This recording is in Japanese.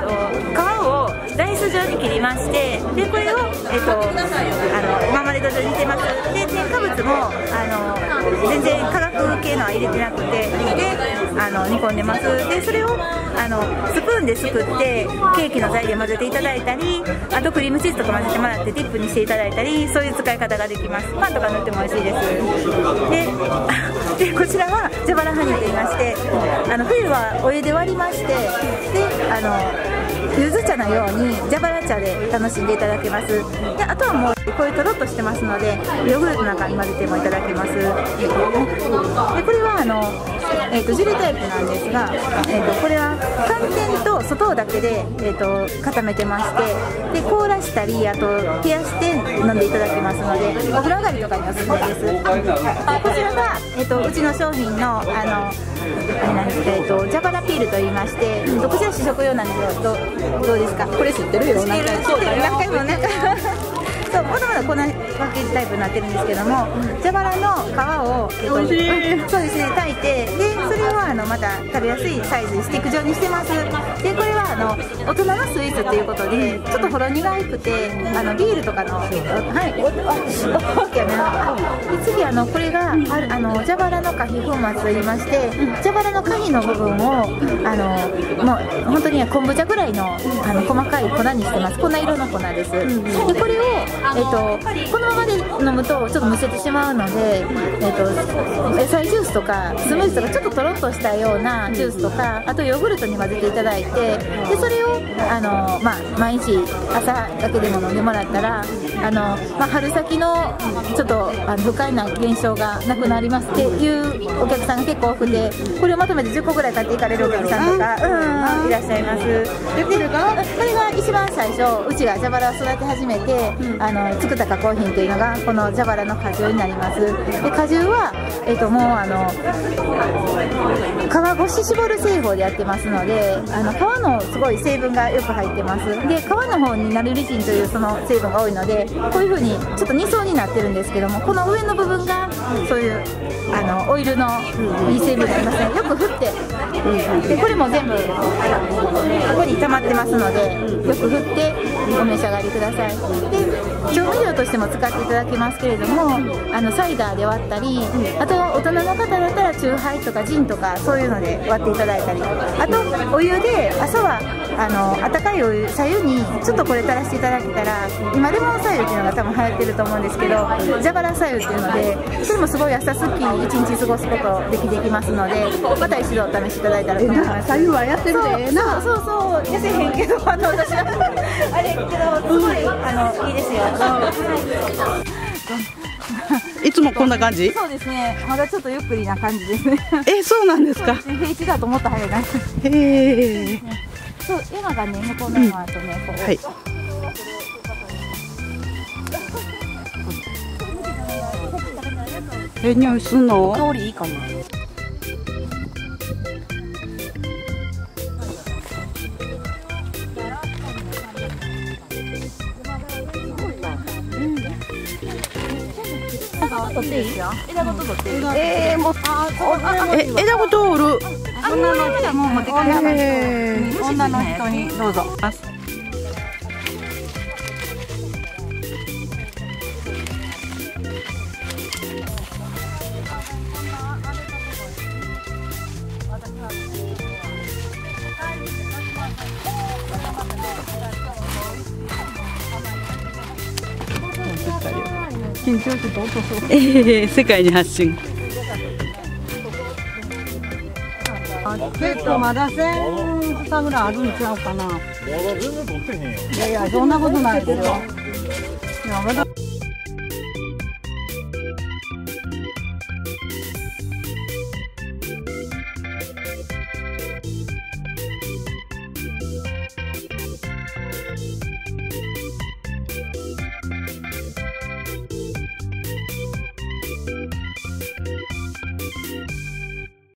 と、皮をダイス状に切りましてでこれを、えっと、あのマーマレード状にしてます。で添加物もあの全然化学系のは入れてなくてであの煮込んでます。でそれをあのスプーンですくってケーキの材料混ぜていただいたりあとクリームチーズとか混ぜてもらってディップにしていただいたりそういう使い方ができます。パンとか塗っても美味しいです。ででこちらは蛇腹ハニーと言いましてあの冬はお湯で割りましてであのゆず茶のように蛇腹茶で楽しんでいただけます。であとはもうこういうとろっとしてますのでヨーグルトなんかに混ぜてもいただけます。でこれはあの、えーと、ジュレタイプなんですが、えーと、これは寒天と砂糖だけで、えーと、固めてましてで凍らしたりあと冷やして飲んでいただけますのでお風呂上がりとかにおすすめです。こちらが、えー、とうちの商品のあのえーと、ジャバラピールと言いまして、こちら試食用なんですけどどどうですか？これ知ってるよ。何回何回もそうまだまだこんなパッケージタイプになってるんですけども蛇腹の皮を、えっと、そうですね炊いてでそれをあのまた食べやすいサイズにスティック状にしてます。でこれはあの大人のスイーツっていうことでちょっとほろ苦くてあのビールとかのはいオッケーね次あのこれがああの蛇腹の可否粉末と言いまして蛇腹の可否の部分をあのもう本当に昆布茶ぐらいのあの細かい粉にしてます。こんな色の粉です。でこれをえっと、このままで飲むとちょっとむせてしまうので、えっと、野菜ジュースとかスムージーとかちょっととろっとしたようなジュースとかあとヨーグルトに混ぜていただいてでそれをあの、まあ、毎日朝だけでも飲んでもらったらあの、まあ、春先のちょっとあの不快な現象がなくなりますっていうお客さんが結構多くてこれをまとめて10個ぐらい買っていかれるお客さんとか、うん、いらっしゃいます。でこれが？これが一番最初うちが蛇腹を育て始めて、うんあの作った加工品というのがこの蛇腹の果汁になります。で果汁は、えーと、もうあの皮越し絞る製法でやってますのであの皮のすごい成分がよく入ってます。で皮の方にナルリチンというその成分が多いのでこういう風にちょっと2層になってるんですけどもこの上の部分がそういうあのオイルのいい成分になりますね。よく振って。でこれも全部ここに溜まってますのでよく振ってお召し上がりください。で調味料としても使っていただけますけれどもあのサイダーで割ったりあと大人の方だったらチューハイとかジンとかそういうので割っていただいたり。あとお湯で朝はあの温かいお湯左右にちょっとこれ垂らしていただけたら今レモン左右っていうのが多分流行ってると思うんですけど蛇腹左右っていうのでそれもすごい朝すっきり一日過ごすことできてきますのでまた一度お試しいただいたらと思います。左右はやってるでそうそうそう痩せへんけどあの私は。あれすごいあのいいですよ。いつもこんな感じ？そうですね。まだちょっとゆっくりな感じですね。えそうなんですか？平地だと思った早いなへえそう今がね向こうのあとね、う。ん、はい。え匂いすんの？香りいいかな取っていい？ですよ。枝ごと取っていい？ええー、もうああえ枝ごと折る。あ女の人も持って帰る。女の人にどうぞ。ええ 世界に発信。えっとまだ千房ぐらいあるんちゃうかな。まだ全然取ってへんよ。いやいやそんなことないですよ。いやまだ